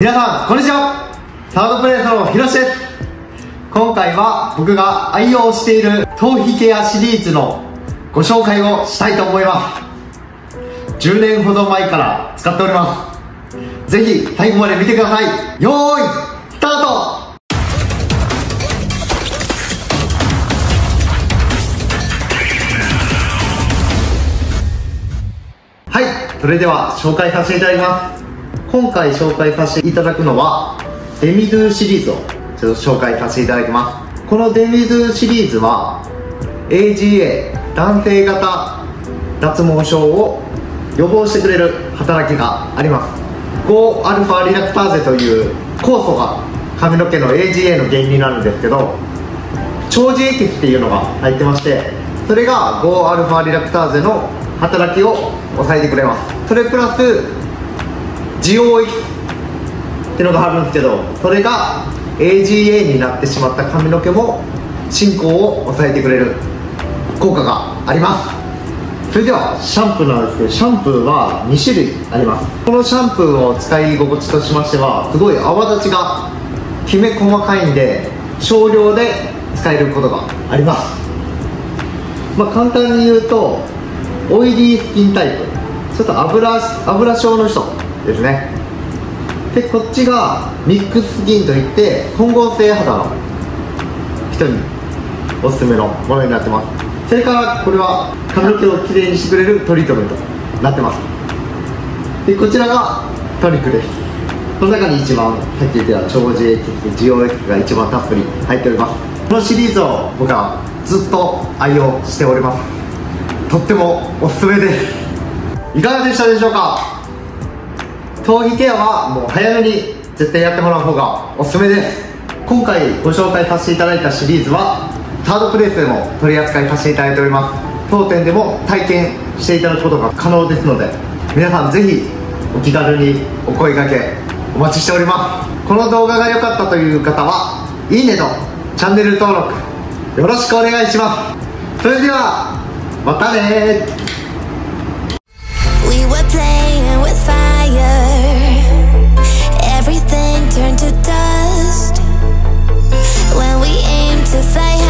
皆さんこんにちは。サードプレイスのひろしです今回は僕が愛用している頭皮ケアシリーズのご紹介をしたいと思います。10年ほど前から使っております。ぜひ最後まで見てください。よーいスタート。はいそれでは紹介させていただきます。今回紹介させていただくのはデミドゥシリーズをちょっと紹介させていただきます。このデミドゥシリーズは AGA 男性型脱毛症を予防してくれる働きがあります。5α リラクターゼという酵素が髪の毛の AGA の原因になるんですけど長寿エキスっていうのが入ってましてそれが 5α リラクターゼの働きを抑えてくれます。それプラス需要液っていうのがあるんですけどそれが AGA になってしまった髪の毛も進行を抑えてくれる効果があります。それではシャンプーなんですけどシャンプーは2種類あります。このシャンプーを使い心地としましてはすごい泡立ちがきめ細かいんで少量で使えることがあります。まあ簡単に言うとオイリースキンタイプ。ちょっと油油症の人。ですね。でこっちがミックススキンといって混合性肌の人におすすめのものになってます。それからこれは髪の毛をきれいにしてくれるトリートメントになってます。でこちらがトニックです。この中に一番さっき言った長寿エキス需要エキスが一番たっぷり入っております。このシリーズを僕はずっと愛用しております。とってもおすすめです。いかがでしたでしょうか？頭皮ケアはもう早めに絶対やってもらう方がおすすめです。今回ご紹介させていただいたシリーズはサードプレイスでも取り扱いさせていただいております。当店でも体験していただくことが可能ですので皆さんぜひお気軽にお声掛けお待ちしております。この動画が良かったという方はいいねとチャンネル登録よろしくお願いします。それではまたね fly